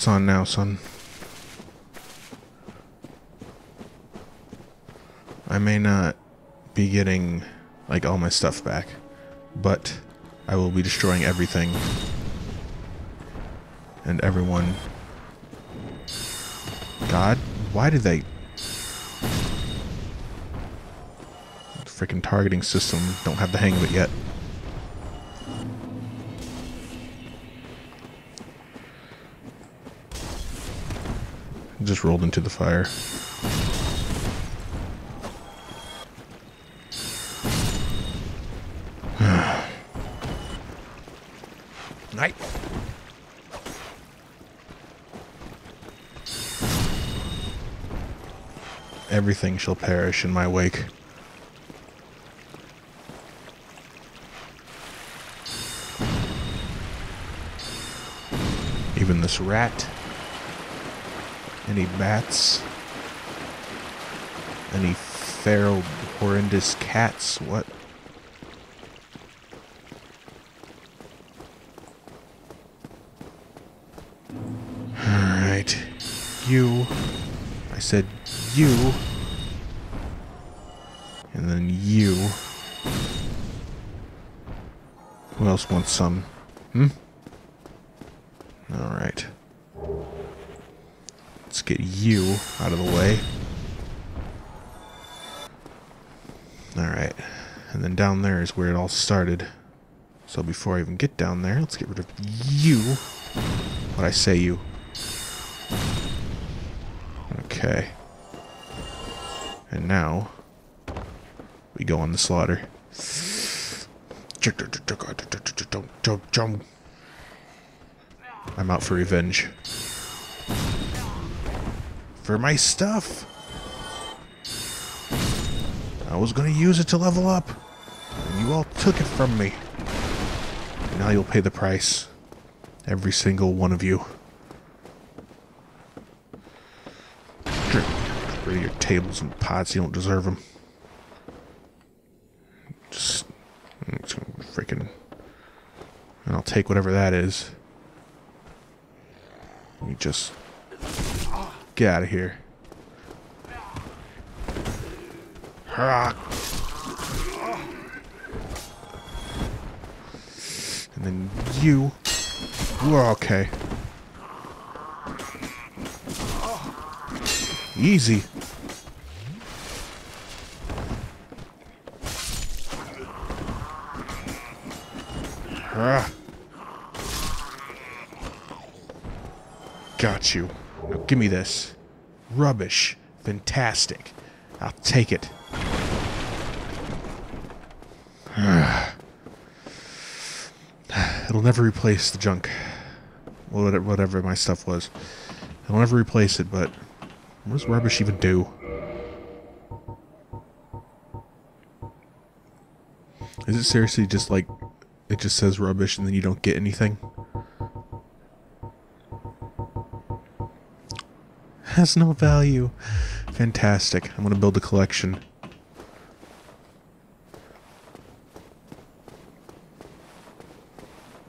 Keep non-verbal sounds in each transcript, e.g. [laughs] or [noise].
It's on now, son. I may not be getting like all my stuff back, but I will be destroying everything and everyone. God, why did they freaking targeting system don't have the hang of it yet. Just rolled into the fire. [sighs] Night. Everything shall perish in my wake. Even this rat. Any bats? Any feral, horrendous cats? What? Alright. You. I said you. And then you. Who else wants some? Hmm? Alright. Get you out of the way. Alright. And then down there is where it all started. So before I even get down there, let's get rid of you. What I say you. Okay. And now we go on the slaughter. I'm out for revenge. For my stuff. I was gonna use it to level up. And you all took it from me. now you'll pay the price. Every single one of you. Get rid of your tables and pots. You don't deserve them. Just, just freaking. And I'll take whatever that is. You just get out of here. And then you. We're okay. Easy. Got you. Now give me this. Rubbish. Fantastic. I'll take it. [sighs] It'll never replace the junk. Whatever my stuff was. It'll never replace it, but what does rubbish even do? Is it seriously just like it just says rubbish and then you don't get anything? Has no value. Fantastic. I'm gonna build a collection.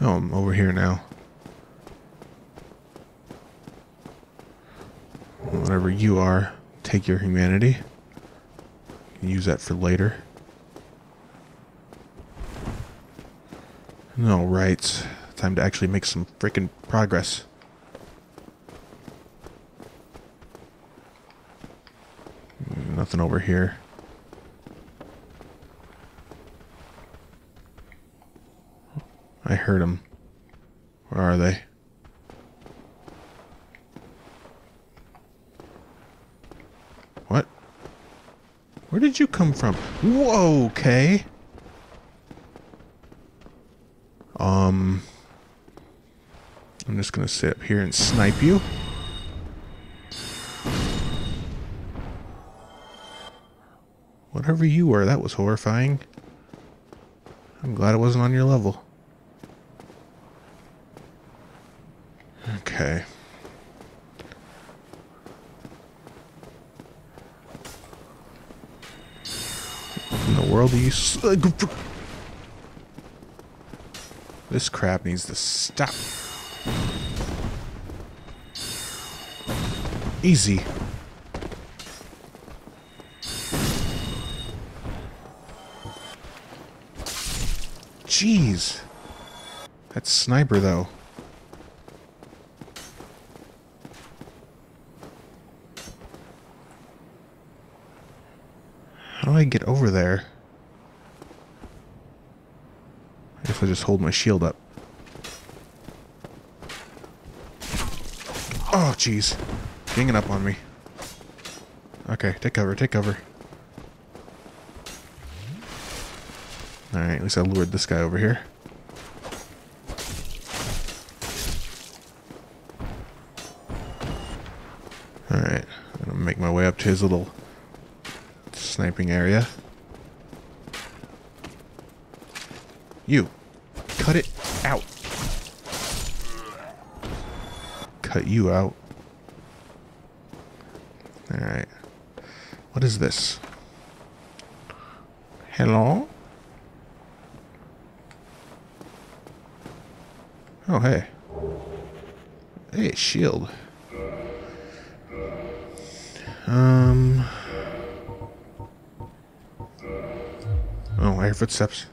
Oh, I'm over here now. Whatever you are, take your humanity. Use that for later. No rights. Time to actually make some freaking progress. Nothing over here. I heard them. Where are they? What? Where did you come from? Whoa, okay. Um... I'm just gonna sit up here and snipe you. Whatever you were, that was horrifying. I'm glad it wasn't on your level. Okay. In the world are you... This crap needs to stop. Easy. Jeez. That sniper, though. How do I get over there? I guess I just hold my shield up. Oh, jeez. Ganging up on me. Okay, take cover, take cover. Alright, at least I lured this guy over here. Alright, I'm gonna make my way up to his little sniping area. You, cut it out. Cut you out. Alright. What is this? Hello? Oh, hey. Hey, shield. Um. Oh, I hear footsteps.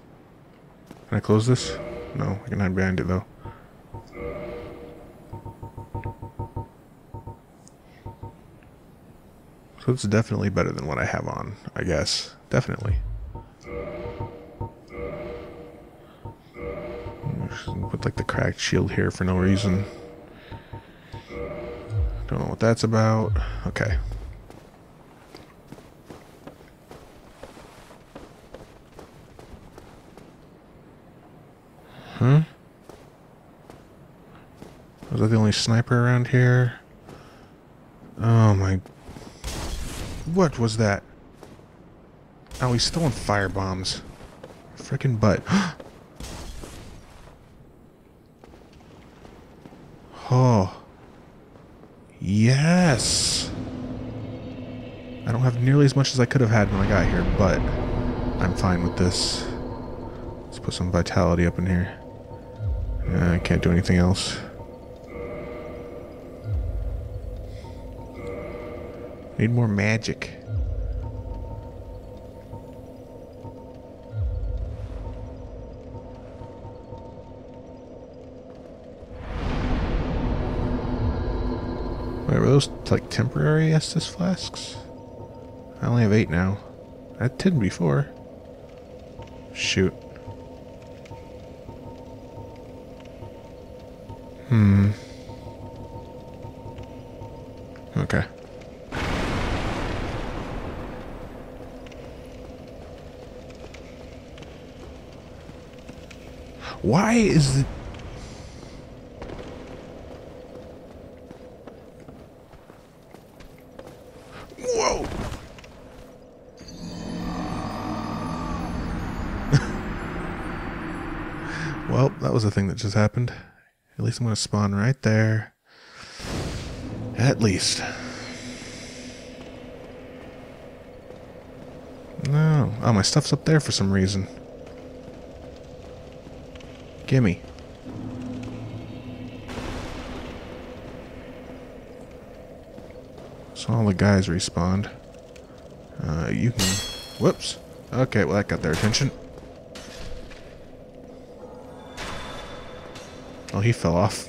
Can I close this? No, I can hide behind it though. So it's definitely better than what I have on, I guess. Definitely. Cracked shield here for no reason. Don't know what that's about. Okay. Huh? Was that the only sniper around here? Oh my... What was that? Oh, he's throwing fire bombs. Freaking butt. [gasps] oh. Yes! I don't have nearly as much as I could have had when I got here, but I'm fine with this. Let's put some vitality up in here. Uh, I can't do anything else. Need more magic. Wait, were those like temporary Estus flasks? I only have eight now. I had ten before. Shoot. Hmm. Okay. Why is it... Whoa! well, that was a thing that just happened. At least I'm going to spawn right there. At least. No. Oh, my stuff's up there for some reason. Gimme. So all the guys respawned. Uh, you can... Whoops. Okay, well that got their attention. Oh, he fell off.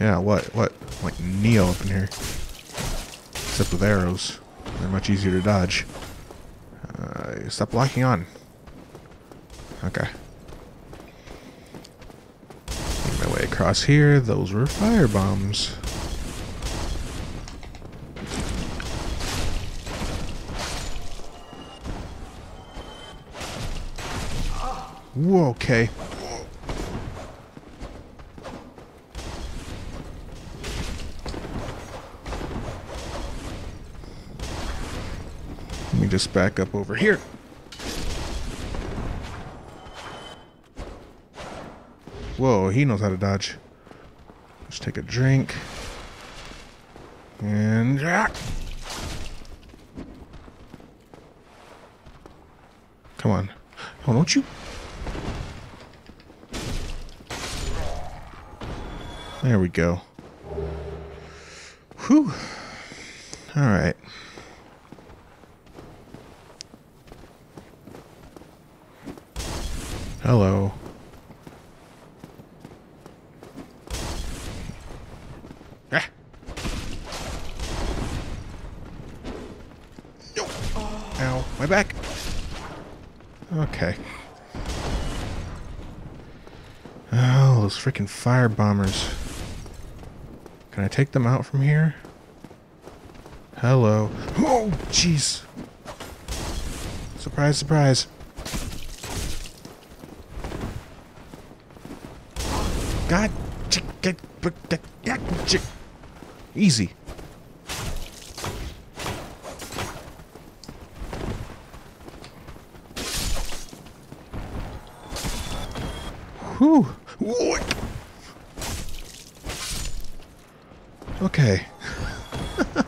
Yeah, what? What? Like Neo up in here. Except with arrows. They're much easier to dodge. Uh, stop locking on. Okay. Make my way across here. Those were fire bombs. Whoa, okay. Let me just back up over here. Whoa, he knows how to dodge. Let's take a drink. And... Ah! Come on. Oh, don't you There we go. Whew. All right. Hello. Ah. No. Ow, my back. Okay. Oh, those freaking fire bombers. Can I take them out from here? Hello. Oh, jeez. Surprise, surprise. God. Easy. Whew. Okay. [laughs]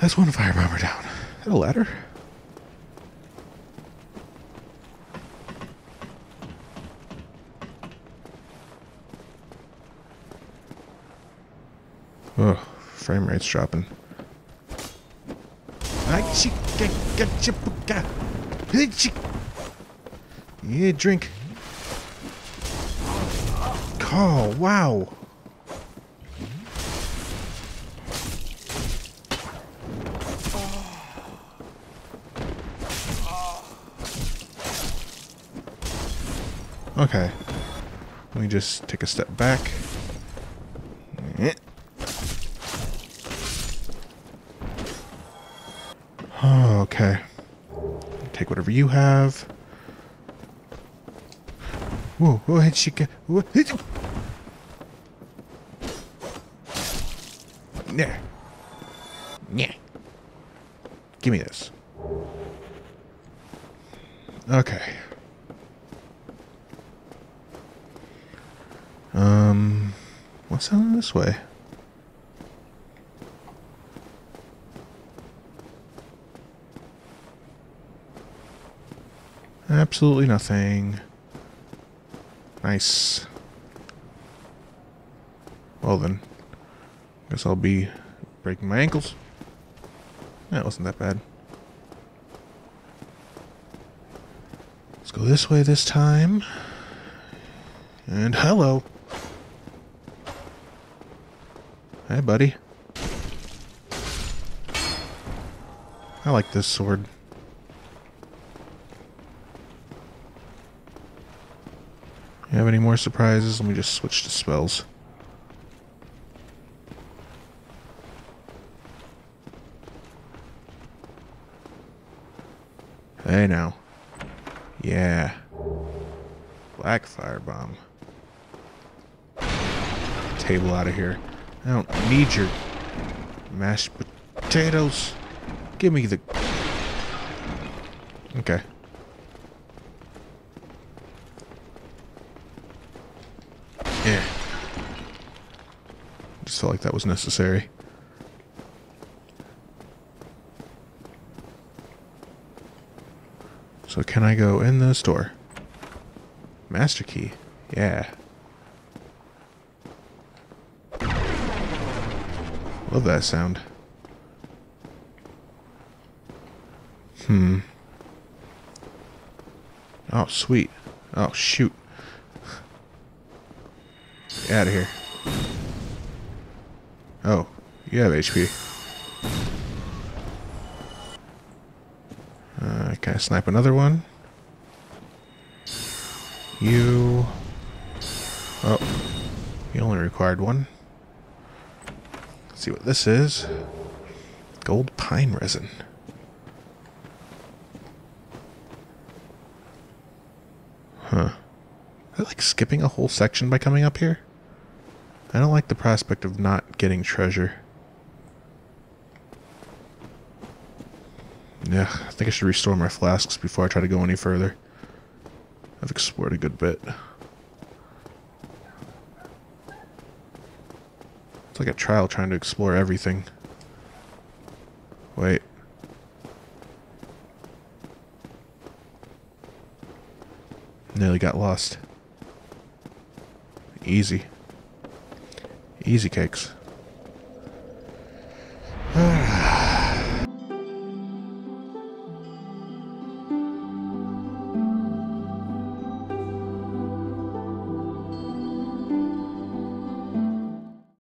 That's one fire bomber down. Is that a ladder? Oh, frame rate's dropping. Yeah, drink. Oh, wow. Okay. Let me just take a step back. Oh, okay. Take whatever you have. Whoa, whoa, chica. Whoa, Yeah. Yeah. Give me this. Okay. Um, what's on this way? Absolutely nothing. Nice. Well then, guess I'll be breaking my ankles. That wasn't that bad. Let's go this way this time. And hello. Hey, buddy. I like this sword. You have any more surprises? Let me just switch to spells. Hey now. Yeah. Black firebomb. Table out of here. I don't need your mashed potatoes. Give me the... Okay. Yeah. Just felt like that was necessary. So can I go in the store? Master key. Yeah. Love that sound. Hmm. Oh, sweet. Oh, shoot. Get out of here. Oh, you have HP. Snipe another one? You... Oh, you only required one. Let's see what this is. Gold pine resin. Huh. I like skipping a whole section by coming up here. I don't like the prospect of not getting treasure. Yeah, I think I should restore my flasks before I try to go any further. I've explored a good bit. It's like a trial trying to explore everything. Wait. Nearly got lost. Easy. Easy cakes.